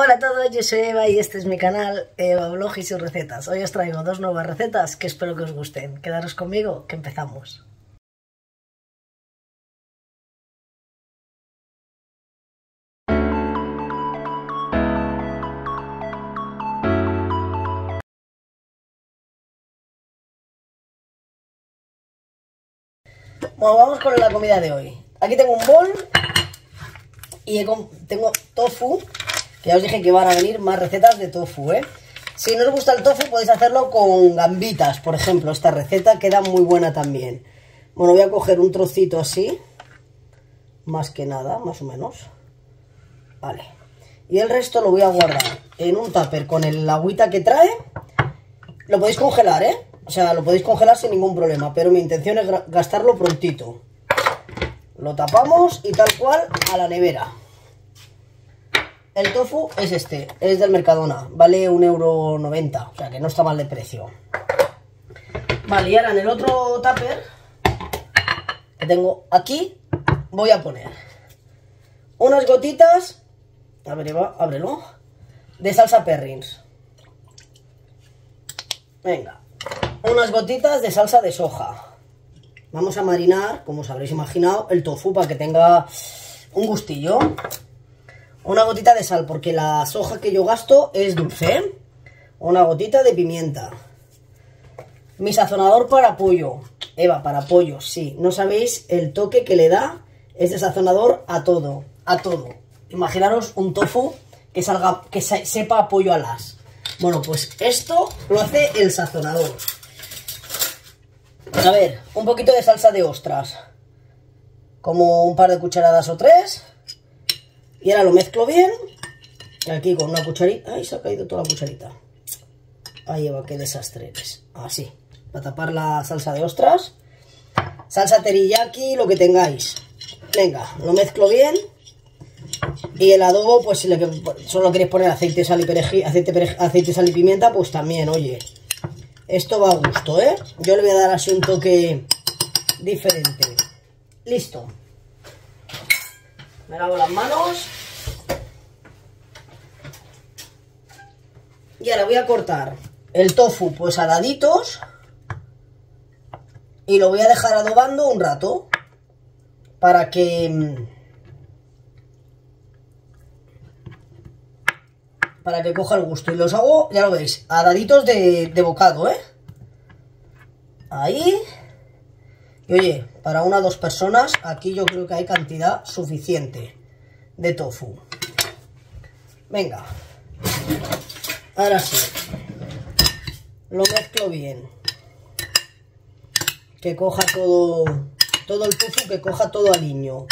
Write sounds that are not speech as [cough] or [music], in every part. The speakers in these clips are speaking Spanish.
Hola a todos, yo soy Eva y este es mi canal Eva Blog y sus recetas. Hoy os traigo dos nuevas recetas que espero que os gusten. Quedaros conmigo, que empezamos. Bueno, vamos con la comida de hoy. Aquí tengo un bol y tengo tofu, que ya os dije que van a venir más recetas de tofu, ¿eh? Si no os gusta el tofu podéis hacerlo con gambitas, por ejemplo. Esta receta queda muy buena también. Bueno, voy a coger un trocito así, más que nada, más o menos. Vale. Y el resto lo voy a guardar en un tupper con el agüita que trae. Lo podéis congelar, ¿eh? O sea, lo podéis congelar sin ningún problema, pero mi intención es gastarlo prontito. Lo tapamos y tal cual a la nevera. El tofu es este, es del Mercadona, vale 1,90€, o sea que no está mal de precio. Vale, y ahora en el otro tupper que tengo aquí, voy a poner unas gotitas, a ver ábrelo, de salsa perrins. Venga, unas gotitas de salsa de soja. Vamos a marinar, como os habréis imaginado, el tofu para que tenga un gustillo. Una gotita de sal, porque la soja que yo gasto es dulce. Una gotita de pimienta. Mi sazonador para pollo. Eva, para pollo, sí. No sabéis el toque que le da este sazonador a todo. A todo. Imaginaros un tofu que salga, que sepa pollo alas. Bueno, pues esto lo hace el sazonador. A ver, un poquito de salsa de ostras. Como un par de cucharadas o tres. Y ahora lo mezclo bien. Aquí con una cucharita. ¡Ay, se ha caído toda la cucharita! Ahí va, qué desastre Así, para tapar la salsa de ostras. Salsa teriyaki, lo que tengáis. Venga, lo mezclo bien. Y el adobo, pues si solo queréis poner aceite, sal y perejil, aceite, aceite, sal y pimienta, pues también, oye. Esto va a gusto, ¿eh? Yo le voy a dar así un toque diferente. Listo. Me lavo las manos. Y ahora voy a cortar el tofu pues a daditos. Y lo voy a dejar adobando un rato. Para que... Para que coja el gusto. Y los hago, ya lo veis, a daditos de, de bocado, ¿eh? Ahí. Y oye, para una o dos personas, aquí yo creo que hay cantidad suficiente de tofu. Venga. Ahora sí. Lo mezclo bien. Que coja todo, todo el tofu, que coja todo aliño.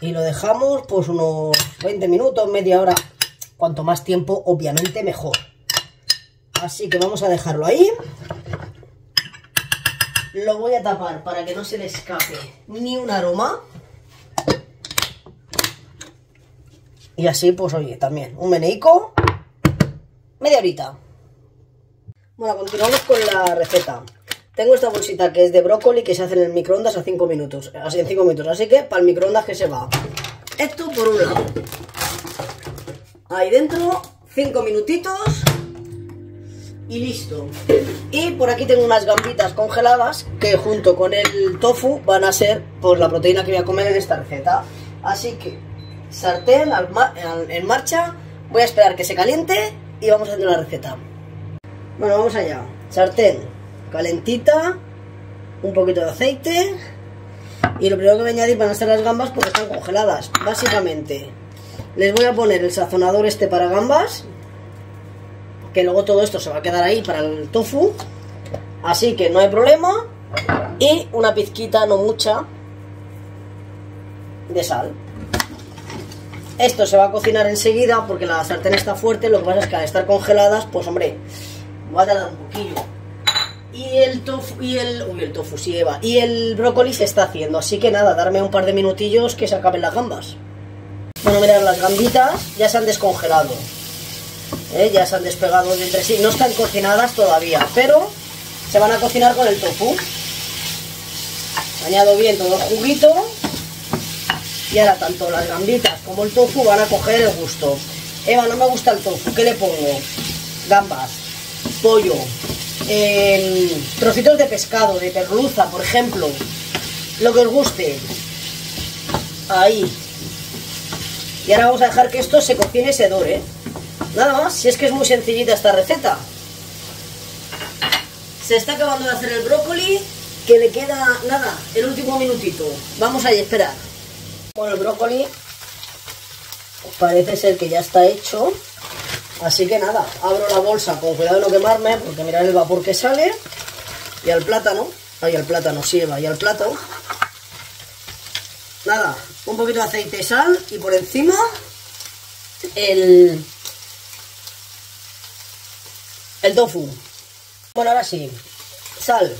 Y lo dejamos pues unos 20 minutos, media hora. Cuanto más tiempo, obviamente mejor. Así que vamos a dejarlo ahí. Lo voy a tapar para que no se le escape ni un aroma. Y así, pues oye, también un meneico. Media horita. Bueno, continuamos con la receta. Tengo esta bolsita que es de brócoli que se hace en el microondas a 5 minutos. Así en 5 minutos. Así que para el microondas que se va. Esto por un lado. Ahí dentro, 5 minutitos y listo. Y por aquí tengo unas gambitas congeladas que junto con el tofu van a ser pues la proteína que voy a comer en esta receta. Así que sartén en marcha, voy a esperar que se caliente y vamos a hacer la receta. Bueno, vamos allá. Sartén calentita, un poquito de aceite y lo primero que voy a añadir van a ser las gambas porque están congeladas, básicamente. Les voy a poner el sazonador este para gambas, que luego todo esto se va a quedar ahí para el tofu. Así que no hay problema. Y una pizquita, no mucha, de sal. Esto se va a cocinar enseguida porque la sartén está fuerte. Lo que pasa es que al estar congeladas, pues hombre, va a tardar un poquillo. Y el tofu, y el, uy, el tofu, sí, Eva. Y el brócoli se está haciendo. Así que nada, darme un par de minutillos que se acaben las gambas. Bueno, mirad, las gambitas ya se han descongelado. ¿Eh? ya se han despegado de entre sí, no están cocinadas todavía, pero se van a cocinar con el tofu. Añado bien todo el juguito y ahora tanto las gambitas como el tofu van a coger el gusto. Eva, no me gusta el tofu, ¿qué le pongo? Gambas, pollo, em, trocitos de pescado, de perluza, por ejemplo. Lo que os guste. Ahí. Y ahora vamos a dejar que esto se cocine y se dore. Nada más, si es que es muy sencillita esta receta. Se está acabando de hacer el brócoli, que le queda, nada, el último minutito. Vamos a esperar. Bueno, el brócoli parece ser que ya está hecho. Así que nada, abro la bolsa con cuidado de no quemarme, porque mirad el vapor que sale. Y al plátano, ahí al plátano, sí, va, y al plato. Nada, un poquito de aceite y sal y por encima el, el tofu. Bueno, ahora sí, sal,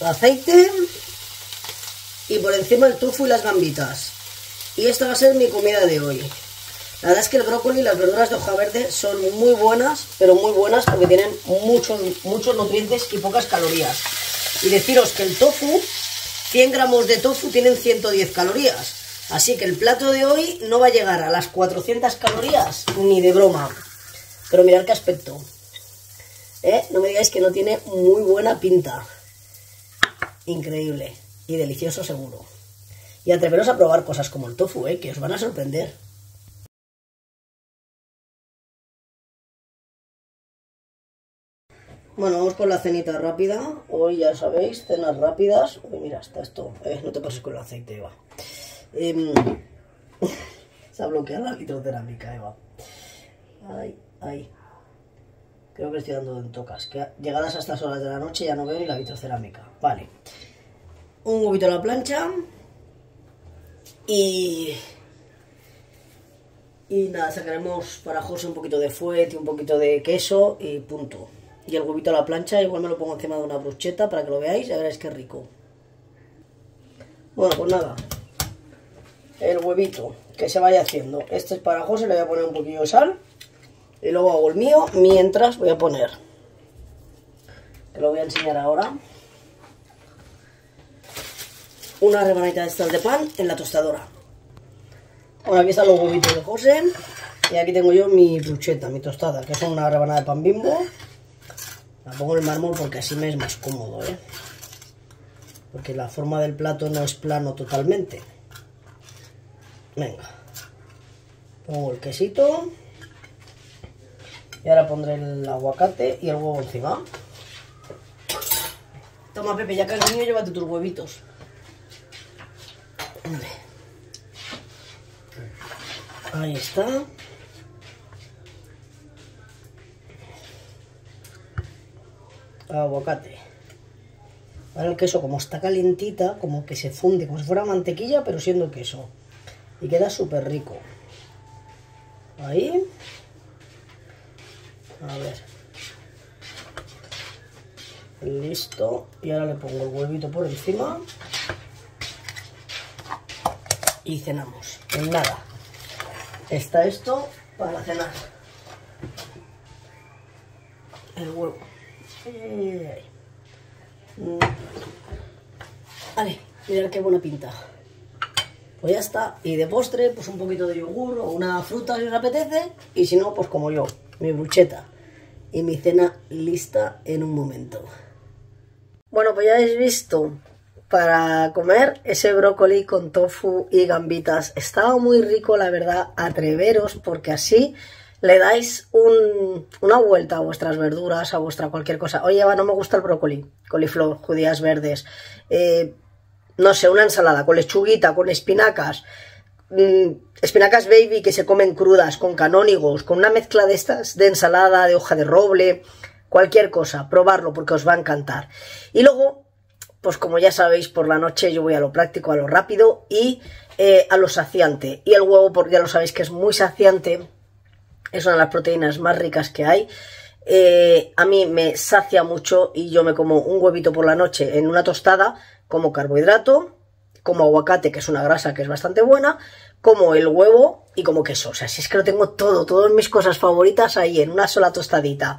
aceite y por encima el tofu y las gambitas. Y esta va a ser mi comida de hoy. La verdad es que el brócoli y las verduras de hoja verde son muy buenas, pero muy buenas porque tienen muchos, muchos nutrientes y pocas calorías. Y deciros que el tofu, 100 gramos de tofu tienen 110 calorías. Así que el plato de hoy no va a llegar a las 400 calorías, ni de broma. Pero mirad qué aspecto. ¿Eh? No me digáis que no tiene muy buena pinta. Increíble. Y delicioso seguro. Y atreveros a probar cosas como el tofu, ¿eh? que os van a sorprender. Bueno, vamos con la cenita rápida. Hoy ya sabéis, cenas rápidas. Uy, mira, está esto. Eh, no te pases con el aceite, Eva. Eh, [laughs] se ha bloqueado la vitrocerámica, Eva. Ay. Creo que estoy dando en tocas. Llegadas a estas horas de la noche ya no veo ni la vitrocerámica. Vale. Un huevito a la plancha. Y... Y nada, sacaremos para José un poquito de fuet y un poquito de queso y punto. Y el huevito a la plancha, igual me lo pongo encima de una bruschetta para que lo veáis y veréis qué rico. Bueno, pues nada. El huevito que se vaya haciendo. Este es para José, le voy a poner un poquillo de sal. Y luego hago el mío, mientras voy a poner, que lo voy a enseñar ahora, una rebanadita de estas de pan en la tostadora. Bueno, aquí están los huevitos de José. Y aquí tengo yo mi brucheta, mi tostada, que es una rebanada de pan bimbo. La pongo en el mármol porque así me es más cómodo, ¿eh? Porque la forma del plato no es plano totalmente. Venga. Pongo el quesito. Y ahora pondré el aguacate y el huevo encima. Toma, Pepe, ya que has venido, llévate tus huevitos. Ahí está. Aguacate. Ahora el queso, como está calientita, como que se funde, como si fuera mantequilla, pero siendo queso. Y queda súper rico. Ahí. A ver. Listo. Y ahora le pongo el huevito por encima. Y cenamos. En nada. Está esto para cenar. El huevo. Mm. Vale, mirad qué buena pinta. Pues ya está. Y de postre, pues un poquito de yogur o una fruta si os apetece. Y si no, pues como yo, mi brucheta y mi cena lista en un momento. Bueno, pues ya habéis visto para comer ese brócoli con tofu y gambitas. Estaba muy rico, la verdad, atreveros porque así le dais una vuelta a vuestras verduras, a vuestra cualquier cosa. Oye, Eva, no me gusta el brócoli, coliflor, judías verdes. Eh, no sé, una ensalada con lechuguita, con espinacas, espinacas baby que se comen crudas, con canónigos, con una mezcla de estas, de ensalada, de hoja de roble, cualquier cosa, probarlo porque os va a encantar. Y luego, pues como ya sabéis, por la noche yo voy a lo práctico, a lo rápido y eh, a lo saciante. Y el huevo, porque ya lo sabéis que es muy saciante, es una de las proteínas más ricas que hay. Eh, a mí me sacia mucho y yo me como un huevito por la noche en una tostada como carbohidrato, como aguacate, que es una grasa que es bastante buena, como el huevo y como queso. O sea, si es que lo tengo todo, todas mis cosas favoritas ahí en una sola tostadita.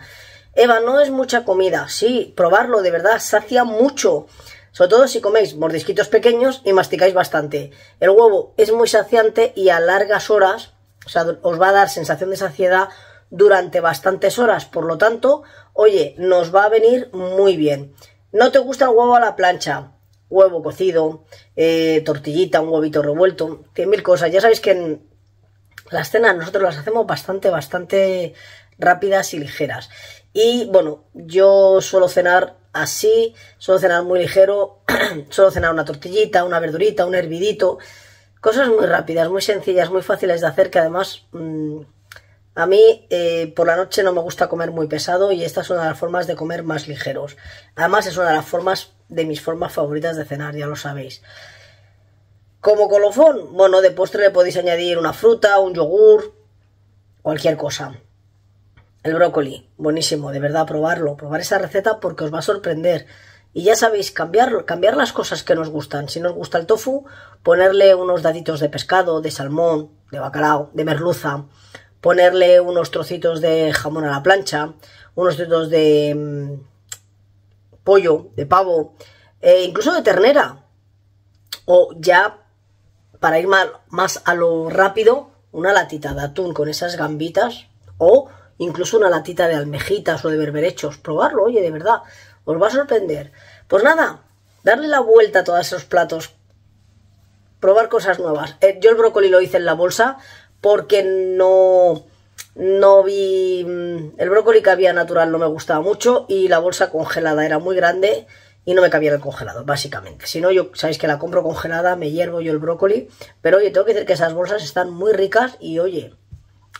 Eva, no es mucha comida. Sí, probarlo, de verdad, sacia mucho. Sobre todo si coméis mordisquitos pequeños y masticáis bastante. El huevo es muy saciante y a largas horas, o sea, os va a dar sensación de saciedad durante bastantes horas. Por lo tanto, oye, nos va a venir muy bien. ¿No te gusta el huevo a la plancha? Huevo cocido, eh, tortillita, un huevito revuelto, cien mil cosas. Ya sabéis que en las cenas nosotros las hacemos bastante, bastante rápidas y ligeras. Y bueno, yo suelo cenar así, suelo cenar muy ligero, [clears throat] suelo cenar una tortillita, una verdurita, un hervidito, cosas muy rápidas, muy sencillas, muy fáciles de hacer, que además mmm, a mí eh, por la noche no me gusta comer muy pesado y esta es una de las formas de comer más ligeros. Además es una de las formas de mis formas favoritas de cenar, ya lo sabéis. Como colofón, bueno, de postre le podéis añadir una fruta, un yogur, cualquier cosa. El brócoli, buenísimo, de verdad, probarlo, probar esa receta porque os va a sorprender. Y ya sabéis, cambiar, cambiar las cosas que nos gustan. Si nos gusta el tofu, ponerle unos daditos de pescado, de salmón, de bacalao, de merluza, ponerle unos trocitos de jamón a la plancha, unos trocitos de mmm, pollo, de pavo, e incluso de ternera. O ya, para ir más, más a lo rápido, una latita de atún con esas gambitas o incluso una latita de almejitas o de berberechos. Probarlo, oye, de verdad, os va a sorprender. Pues nada, darle la vuelta a todos esos platos, probar cosas nuevas. Eh, yo el brócoli lo hice en la bolsa, porque no, no vi... Mm, el brócoli que había natural no me gustaba mucho y la bolsa congelada era muy grande y no me cabía en el congelador, básicamente. Si no, yo sabéis que la compro congelada, me hiervo yo el brócoli, pero oye, tengo que decir que esas bolsas están muy ricas y oye,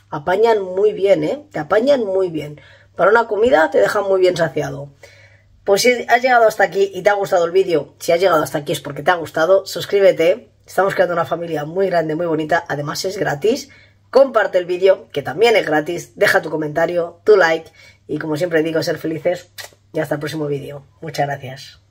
apañan muy bien, ¿eh? Te apañan muy bien. Para una comida te dejan muy bien saciado. Pues si has llegado hasta aquí y te ha gustado el vídeo, si has llegado hasta aquí es porque te ha gustado, suscríbete, Estamos creando una familia muy grande, muy bonita. Además es gratis. Comparte el vídeo, que también es gratis. Deja tu comentario, tu like. Y como siempre digo, ser felices. Y hasta el próximo vídeo. Muchas gracias.